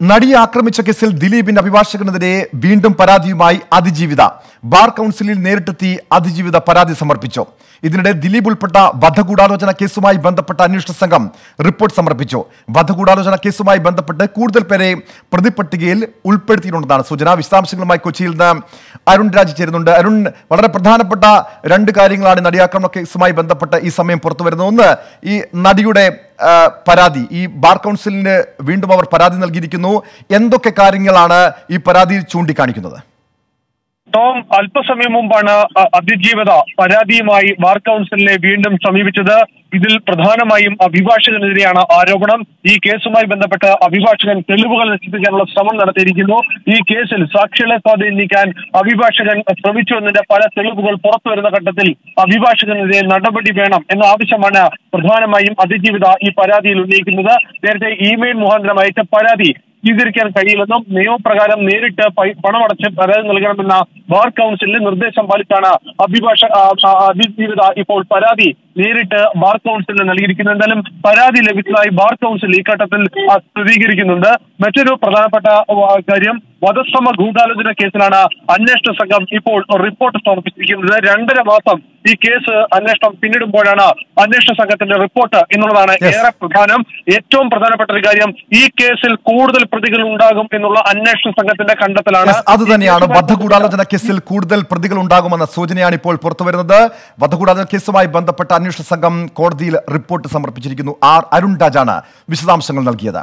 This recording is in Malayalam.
നടിയെ ആക്രമിച്ച കേസിൽ ദിലീപിന്റെ അഭിഭാഷകനെതിരെ വീണ്ടും പരാതിയുമായി അതിജീവിത. ബാർ കൗൺസിലിൽ നേരിട്ടെത്തി അതിജീവിത പരാതി സമർപ്പിച്ചു. ഇതിനിടെ ദിലീപ് ഉൾപ്പെട്ട വധഗൂഢാലോചന കേസുമായി ബന്ധപ്പെട്ട അന്വേഷണ സംഘം റിപ്പോർട്ട് സമർപ്പിച്ചു. വധഗൂഢാലോചന കേസുമായി ബന്ധപ്പെട്ട് കൂടുതൽ പേരെ പ്രതിപട്ടികയിൽ ഉൾപ്പെടുത്തിയിട്ടുണ്ടെന്നാണ് സൂചന. വിശദാംശങ്ങളുമായി കൊച്ചിയിൽ നിന്ന് അരുൺ രാജ് ചേരുന്നുണ്ട്. അരുൺ വളരെ പ്രധാനപ്പെട്ട രണ്ട് കാര്യങ്ങളാണ് നടിയാക്രമണ കേസുമായി ബന്ധപ്പെട്ട് ഈ സമയം പുറത്തു വരുന്നത് ഒന്ന് ഈ നടിയുടെ പരാതി. ഈ ബാർ കൗൺസിലിന് വീണ്ടും അവർ പരാതി നൽകിയിരിക്കുന്നു. എന്തൊക്കെ കാര്യങ്ങളാണ് ഈ പരാതിയിൽ ചൂണ്ടിക്കാണിക്കുന്നത്? ടോം അല്പസമയം മുമ്പാണ് അതിജീവത പരാതിയുമായി ബാർ കൗൺസിലിനെ വീണ്ടും സമീപിച്ചത്. ഇതിൽ പ്രധാനമായും അഭിഭാഷകനെതിരെയാണ് ആരോപണം. ഈ കേസുമായി ബന്ധപ്പെട്ട് അഭിഭാഷകൻ തെളിവുകൾ നശിപ്പിക്കാനുള്ള ശ്രമം നടത്തിയിരിക്കുന്നു. ഈ കേസിൽ സാക്ഷികളെ സ്വാധീനിക്കാൻ അഭിഭാഷകൻ ശ്രമിച്ചു എന്നതിന്റെ പല തെളിവുകൾ പുറത്തു വരുന്ന ഘട്ടത്തിൽ അഭിഭാഷകനെതിരെ നടപടി വേണം എന്ന ആവശ്യമാണ് പ്രധാനമായും അതിജീവിത ഈ പരാതിയിൽ ഉന്നയിക്കുന്നത്. നേരത്തെ ഇമെയിൽ മുഖാന്തരം അയച്ച പരാതി സ്വീകരിക്കാൻ കഴിയില്ലെന്നും നിയമപ്രകാരം നേരിട്ട് പണമടച്ച് പരാതി നൽകണമെന്ന ബാർ കൗൺസിലിന്റെ നിർദ്ദേശം പാലിച്ചാണ് അഭിഭാഷ അതിജീവിത ഇപ്പോൾ പരാതി നേരിട്ട് ബാർ കൗൺസിലിന് നൽകിയിരിക്കുന്നത്. എന്തായാലും പരാതി ലഭിച്ചതായി ബാർ കൗൺസിൽ ഈ ഘട്ടത്തിൽ സ്ഥിരീകരിക്കുന്നുണ്ട്. മറ്റൊരു പ്രധാനപ്പെട്ട കാര്യം വധശ്രമ ഗൂഢാലോചന കേസിലാണ് അന്വേഷണ സംഘം ഇപ്പോൾ റിപ്പോർട്ട് സമർപ്പിച്ചിരിക്കുന്നത്. രണ്ടര മാസം ഈ കേസ് അന്വേഷണം പിന്നിടുമ്പോഴാണ് അന്വേഷണ സംഘത്തിന്റെ റിപ്പോർട്ട് എന്നുള്ളതാണ് ഏറെ പ്രധാനം. ഏറ്റവും പ്രധാനപ്പെട്ട ഒരു കാര്യം ഈ കേസിൽ കൂടുതൽ പ്രതികൾ ഉണ്ടാകും എന്നുള്ള അന്വേഷണ സംഘത്തിന്റെ കണ്ടെത്തലാണ്. അത് തന്നെയാണ്. വധഗൂഢാലോചന കേസിൽ കൂടുതൽ പ്രതികൾ ഉണ്ടാകുമെന്ന സൂചനയാണ് ഇപ്പോൾ പുറത്തുവരുന്നത് വധഗൂഢാലോചന കേസുമായി ബന്ധപ്പെട്ട അന്വേഷണ സംഘം കോടതിയിൽ റിപ്പോർട്ട് സമർപ്പിച്ചിരിക്കുന്നു. ആർ അരുൺ രാജാണ് വിശദാംശങ്ങൾ നൽകിയത്.